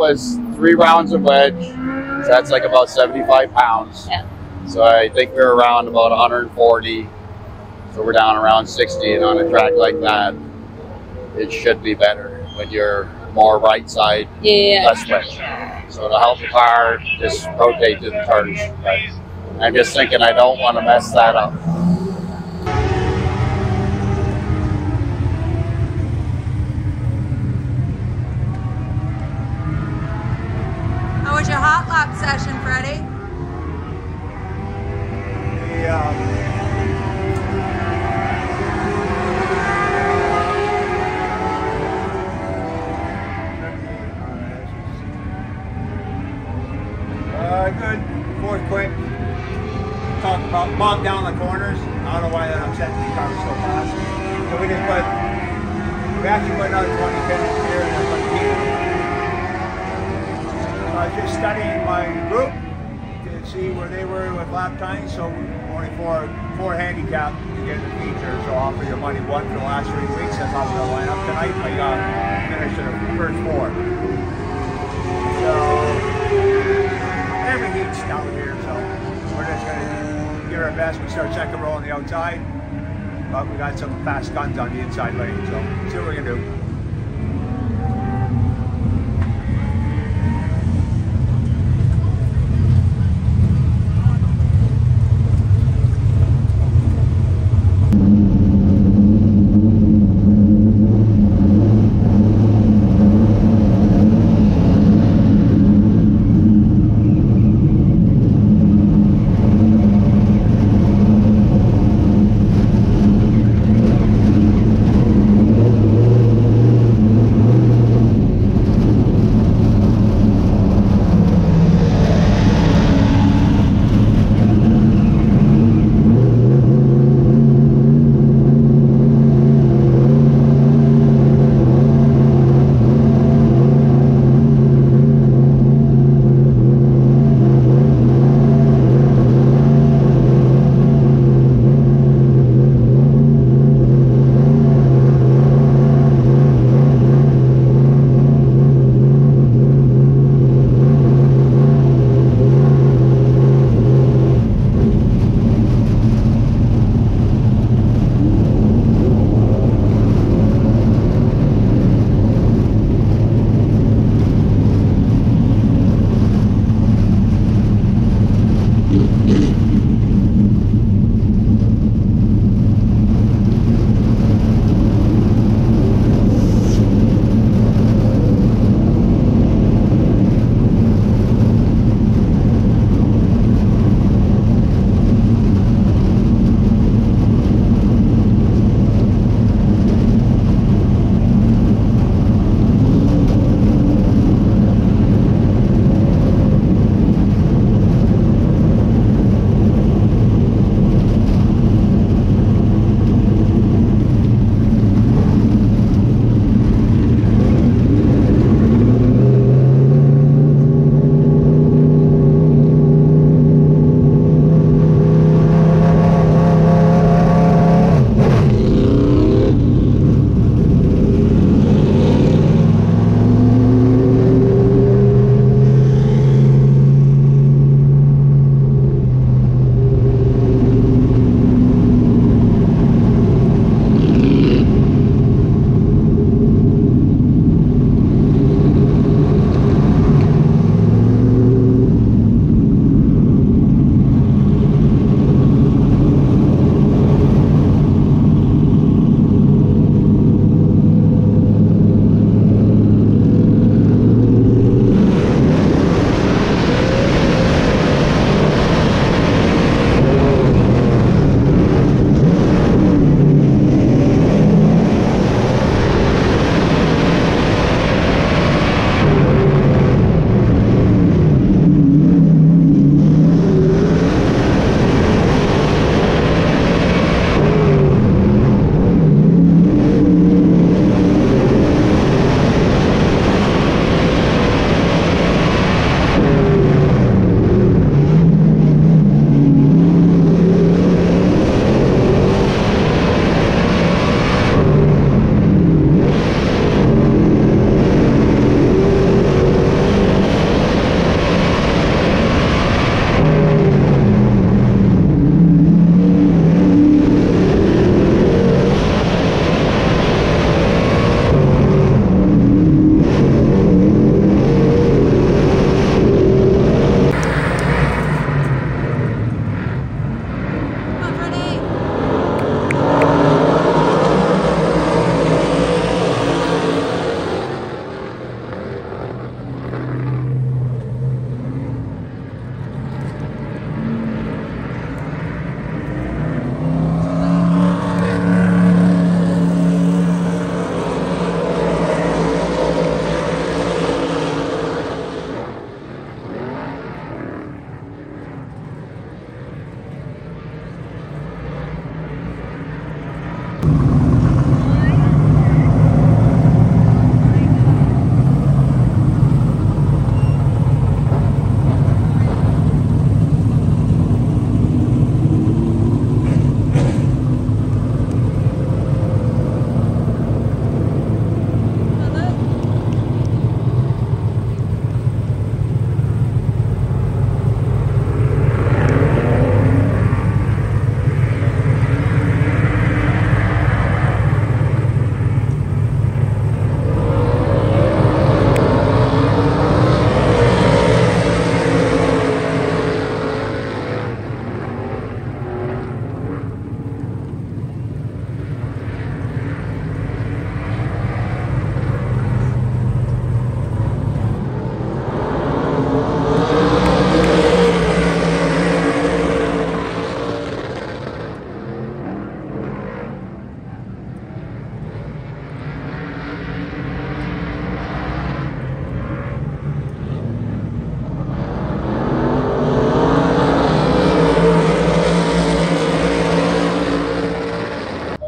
That was three rounds of wedge. So that's like about 75 pounds. Yeah. So I think we're around about 140. So we're down around 60, and on a track like that, it should be better when you're more right side, Yeah. less wedge. So to help the car just rotate to the turns. But I'm just thinking I don't want to mess that up. Your session, Freddie? Yeah. Uh, good. Fourth quick. Talk about bog down the corners. I don't know why that upset me. Car so fast. So we just put. We actually put another 20 pins here I was just studying my group to see where they were with lap times. So only four four handicap to get the feature. So offer your money one for the last three weeks. That's how gonna line up tonight. I got uh, finished in the first four. So every heat's down here. So we're just gonna give our best. We start second row on the outside. But we got some fast guns on the inside lane. So see what we can do.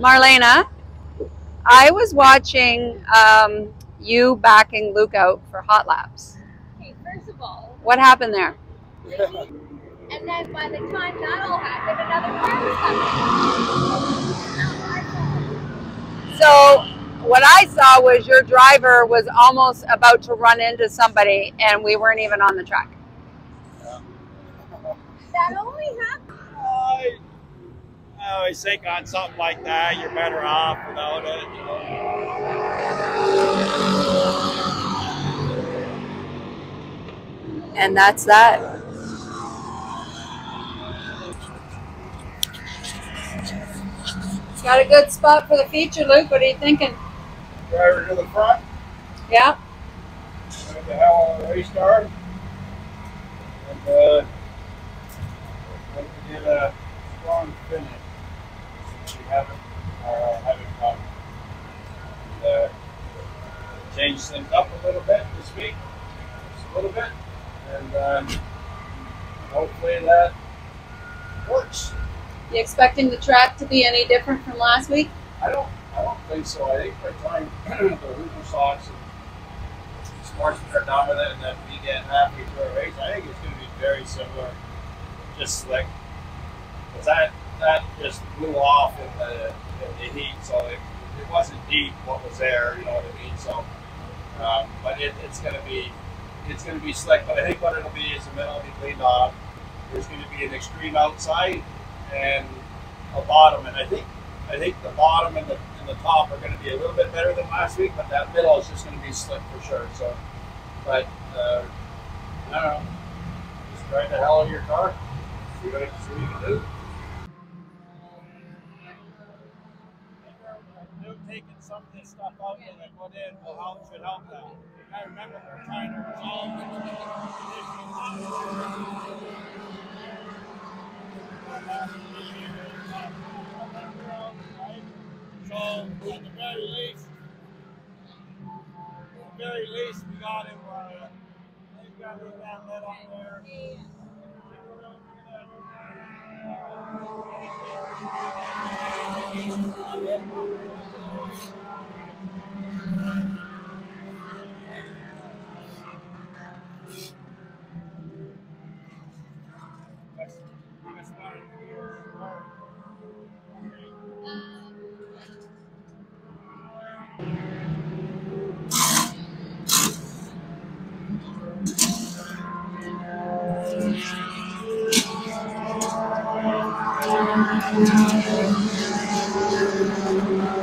Marlena, I was watching um, you backing Luke out for hot laps. Okay, first of all, What happened there? and then by the time that all happened, another car was coming. So what I saw was your driver was almost about to run into somebody, and we weren't even on the track. That only happened. I, I always think on something like that, you're better off without it. You know? And that's that. Got a good spot for the feature, Luke. What are you thinking? Driver to the front, Yeah. with the hell of a race car. And uh, like to get a strong finish. Haven't, uh, haven't got. And, uh, change things up a little bit this week, just a little bit, and uh, hopefully that works. You expecting the track to be any different from last week? I don't, I don't think so. I think by the time the Hobby Stocks and sportsmen are done with it, and then we get halfway through a race, I think it's going to be very similar, just slick. Because that that just blew off in the in the heat, so it, it wasn't deep what was there. You know what I mean? So, um, but it, it's going to be it's going to be slick. But I think what it'll be is the middle will be cleaned off. There's going to be an extreme outside and a bottom, and I think I think the bottom and the and the top are going to be a little bit better than last week, but that middle is just going to be slick for sure. So, but uh, I don't know. Just drive the hell out of your car. See what, see what you can do. Taking some that in will help should help that. I remember we're trying to resolve So at the very least, at the very least, we got him. Uh, we got him that lit on there. That's, Thank you.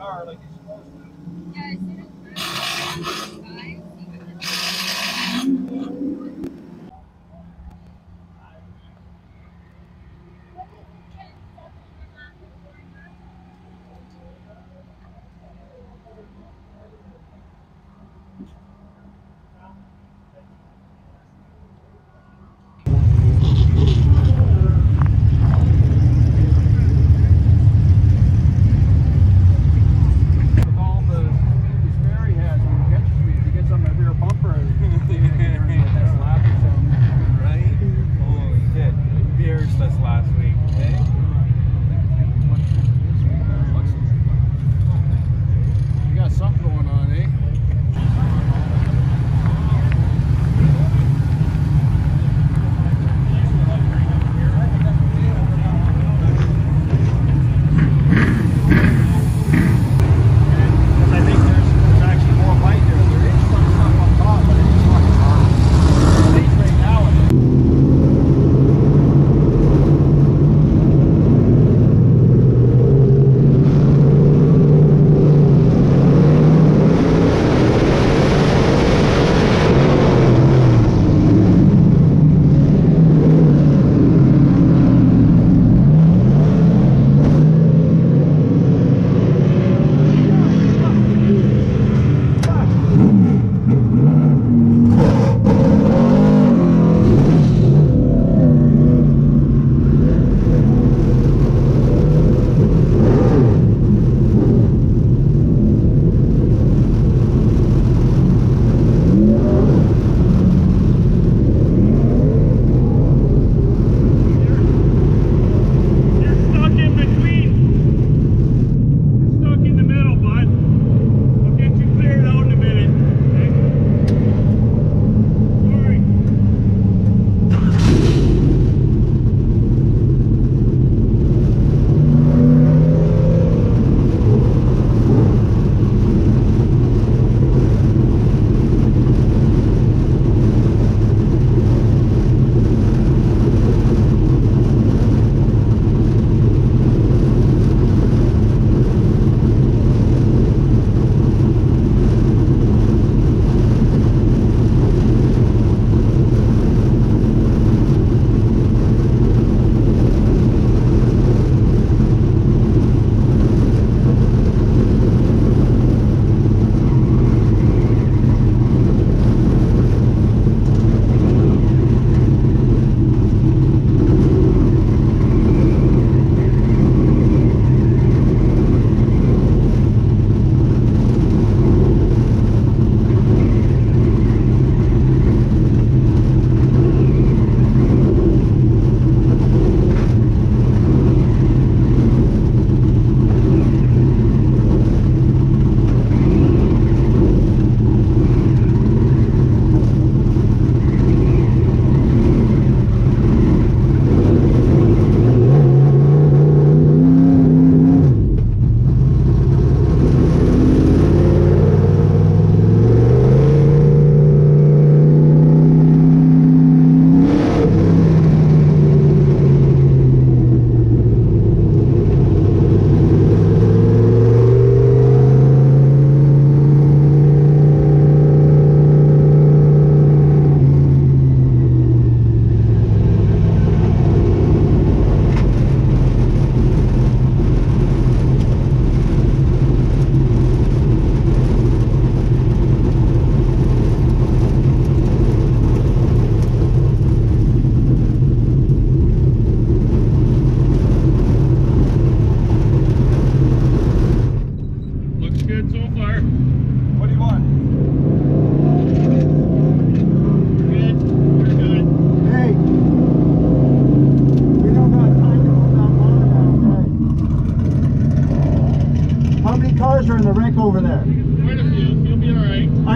Car like he's supposed to. Yeah,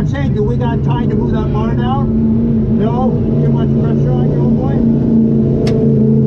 I'm saying, do we got time to move that bar down? No? Too much pressure on you, old boy?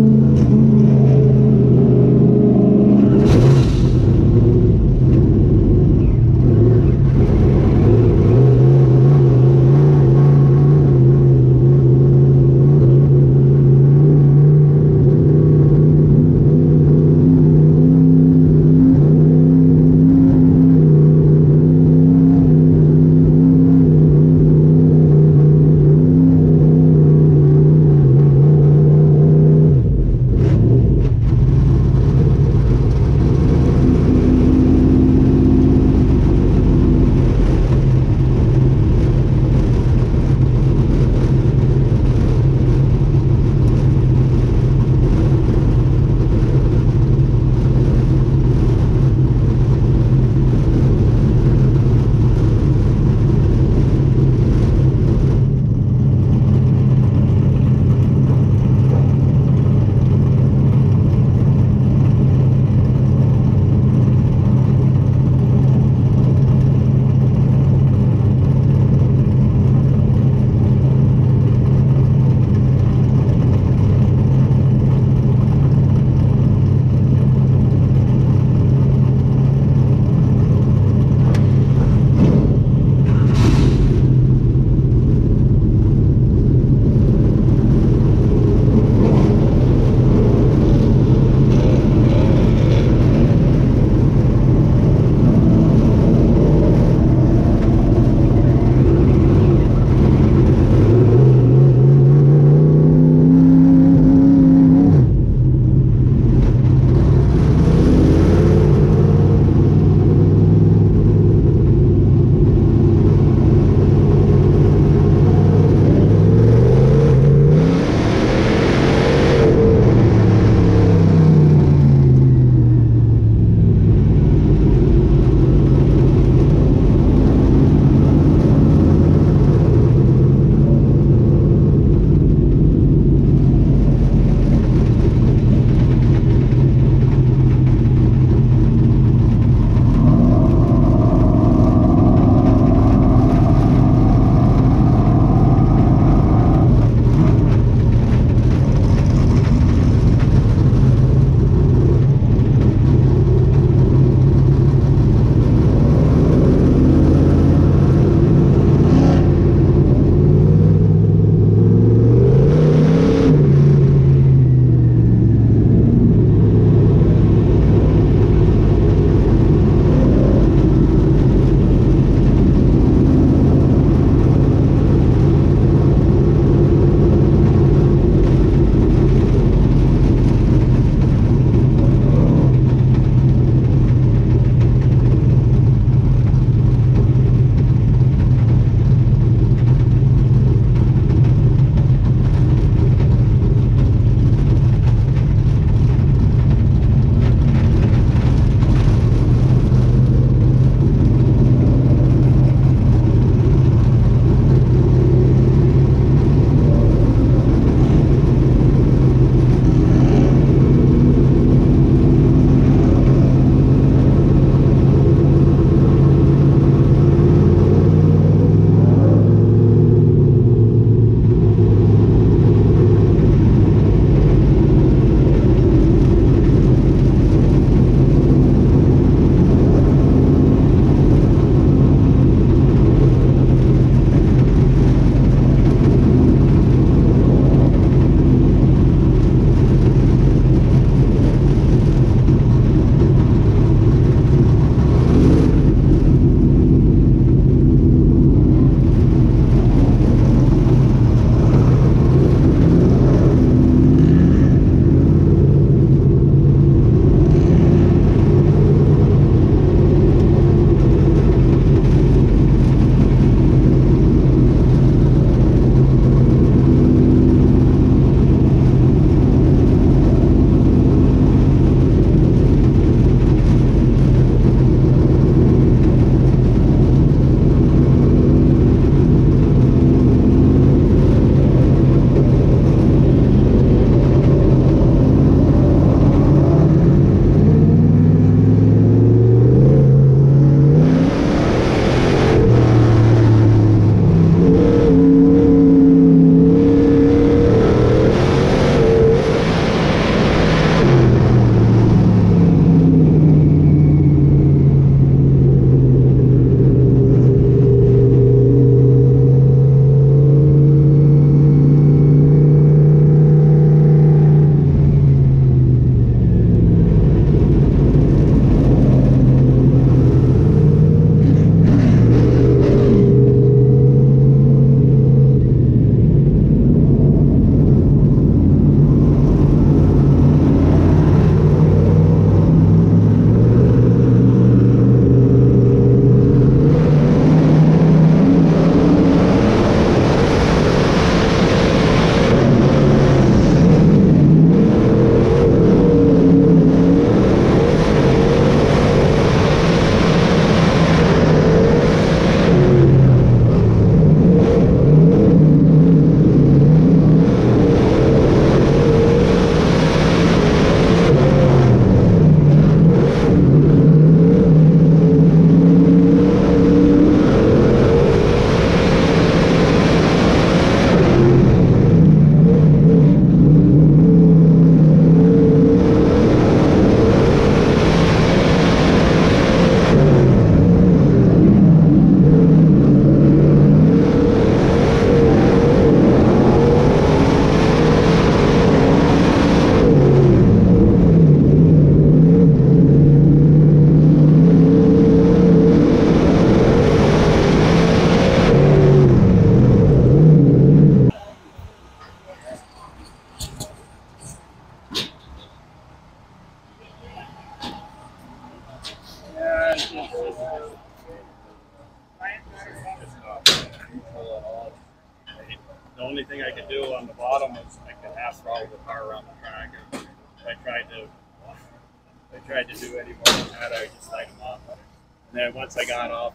Once I got off